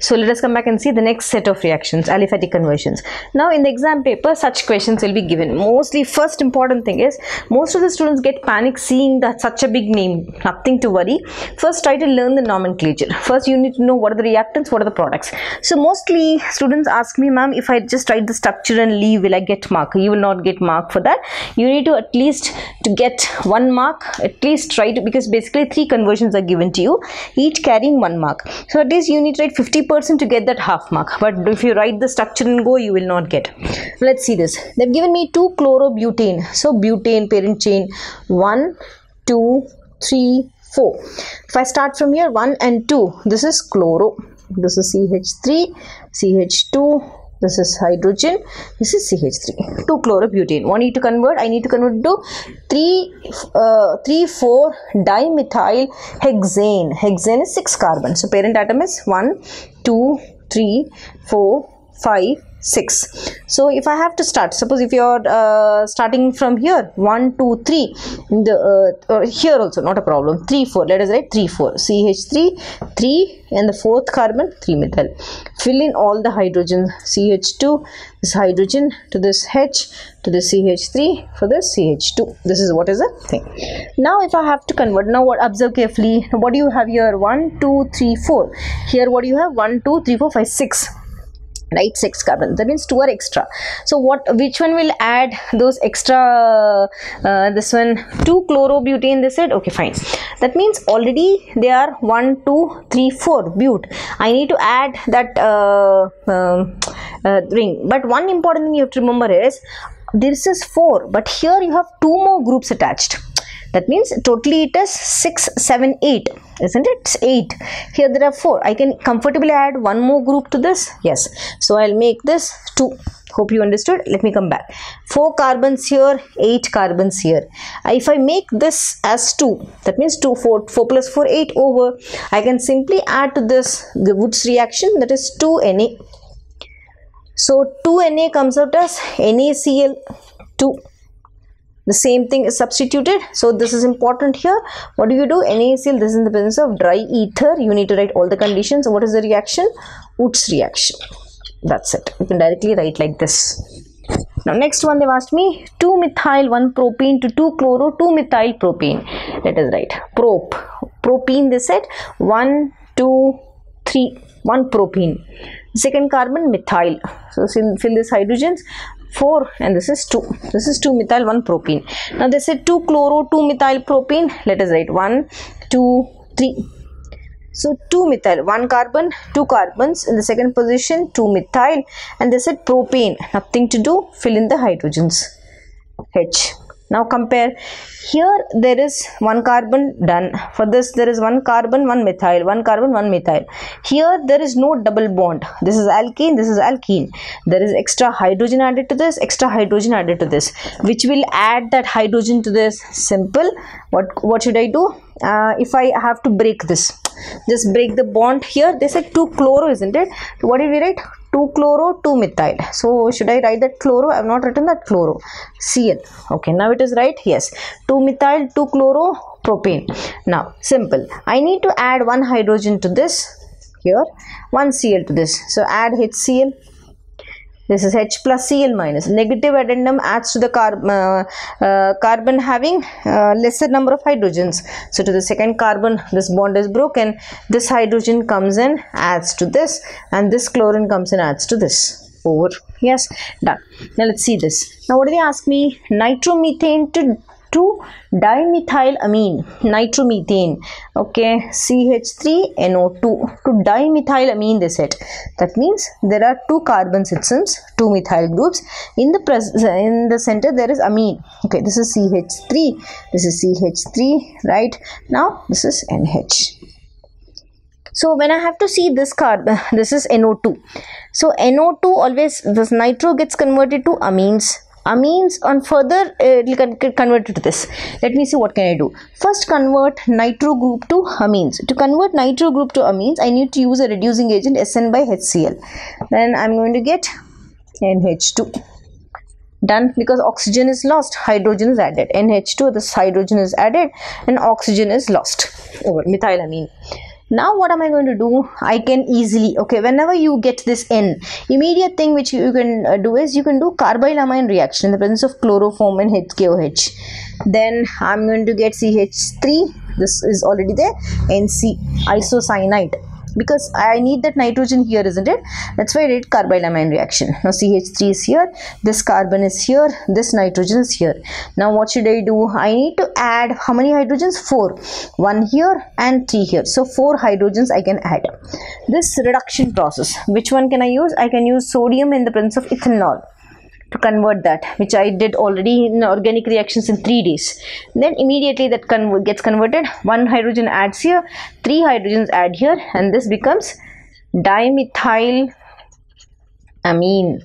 So let us come back and see the next set of reactions, aliphatic conversions. Now in the exam paper, such questions will be given. Mostly first important thing is, most of the students get panic seeing that such a big name. Nothing to worry. First try to learn the nomenclature. First you need to know what are the reactants, what are the products. So mostly students ask me, ma'am, if I just write the structure and leave, will I get mark? You will not get mark for that. You need to at least to get one mark, at least try to, because basically three conversions are given to you, each carrying one mark. So at least you need to write 50% to get that half mark. But if you write the structure and go, you will not get. Let's see this. They've given me two chlorobutane. So butane parent chain, one, two, three, 4 if i start from here 1 and 2 this is chloro this is ch3 ch2 this is hydrogen. This is ch3 2 chlorobutane. What need to convert i need to convert to 3 uh, 3 4 dimethyl hexane. Hexane is 6 carbon. So parent atom is 1 2 3 4 5 6 so if i have to start suppose if you're uh, starting from here 1 2 3 the uh, here also not a problem. 3 4 let us write 3 4 ch3 3 and the fourth carbon 3 methyl fill in all the hydrogen. Ch2 this hydrogen to this h to the ch3 for the ch2 this is what is the thing. Now if i have to convert now what observe carefully. What do you have here? 1 2 3 4 here what do you have? 1 2 3 4 5 6 right six carbon. That means two are extra. So what which one will add those extra uh, this one? Two chlorobutane they said? Okay fine. That means already they are one two three four but. I need to add that uh, um, uh, ring. But one important thing you have to remember is this is four but here you have two more groups attached that means totally it is 6 7 8 isn't it? It's 8 here there are 4 i can comfortably add one more group to this? Yes. So i'll make this 2 hope you understood. Let me come back. 4 carbons here 8 carbons here. If i make this as 2 that means 2 4 4 plus 4 8 over i can simply add to this the Wurtz reaction that is 2 Na so 2 Na comes out as NaCl 2 the same thing is substituted. So this is important here. What do you do? NaCl this is in the presence of dry ether. You need to write all the conditions. What is the reaction? Wurtz reaction. That's it. You can directly write like this. Now next one they've asked me 2 methyl 1 propene to 2 chloro 2 methyl propene. Let us write. Prop. Propene they said 1 2 3 1 propene. Second carbon methyl. So fill this hydrogens 4 and this is 2 this is 2 methyl 1 propene. Now they said 2 chloro 2 methyl propene. Let us write 1 2 3 so 2 methyl 1 carbon 2 carbons in the second position 2 methyl. And they said propane nothing to do fill in the hydrogens. H now compare. Here there is one carbon done. For this there is one carbon one methyl one carbon one methyl. Here there is no double bond. This is alkene this is alkene. There is extra hydrogen added to this extra hydrogen added to this. Which will add that hydrogen to this? Simple. What what should i do? Uh, if i have to break this. Just break the bond here. They said 2 chloro isn't it? What did we write 2 chloro 2 methyl. So should i write that chloro? I have not written that chloro. Cl. Okay now it is right? Yes. 2 methyl 2 chloro propane. Now simple. I need to add one hydrogen to this here one cl to this. So add hcl this is H plus Cl minus. Negative addendum adds to the carb, uh, uh, carbon having uh, lesser number of hydrogens. So to the second carbon, this bond is broken. This hydrogen comes in, adds to this, and this chlorine comes in, adds to this. Over. Yes, done. Now let's see this. Now what do they ask me? Nitromethane to to dimethylamine nitromethane. Okay CH3NO2 to dimethylamine they said. That means there are two carbon systems two methyl groups. In the in the center there is amine. Okay this is CH3 this is CH3 right? Now this is NH so when I have to see this carbon this is NO2 so NO2 always this nitro gets converted to amines amines on further uh, it will get converted to this. Let me see what can i do. First convert nitro group to amines. To convert nitro group to amines i need to use a reducing agent sn by hcl then i'm going to get nh2 done because oxygen is lost hydrogen is added. Nh2 this hydrogen is added and oxygen is lost over methylamine now what am i going to do? I can easily okay whenever you get this n immediate thing which you can uh, do is you can do carbylamine reaction in the presence of chloroform and HKOH then i'm going to get ch3 this is already there. Nc isocyanate because I need that nitrogen here isn't it? That's why I did carbylamine reaction. Now CH3 is here this carbon is here this nitrogen is here. Now what should I do? I need to add how many hydrogens? Four. One here and three here. So four hydrogens I can add. This reduction process which one can I use? I can use sodium in the presence of ethanol to convert that which I did already in organic reactions in three days. Then immediately that con gets converted one hydrogen adds here three hydrogens add here and this becomes dimethyl amine.